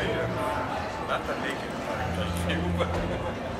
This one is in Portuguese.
aí, data maker, cara, que tá chuva.